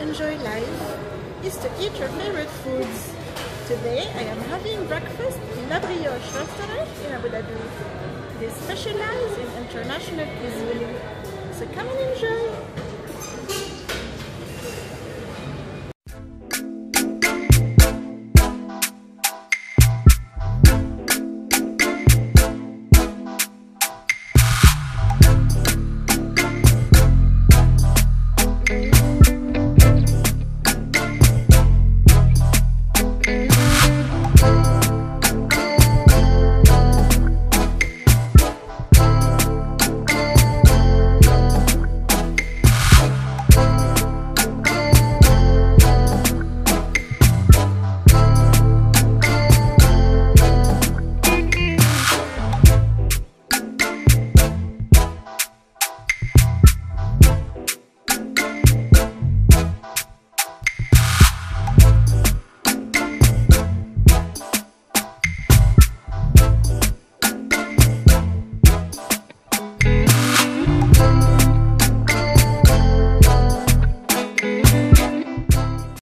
enjoy life is to eat your favorite foods. Today I am having breakfast in La Brioche restaurant in Abu Dhabi. They specialize in international cuisine. So come and enjoy.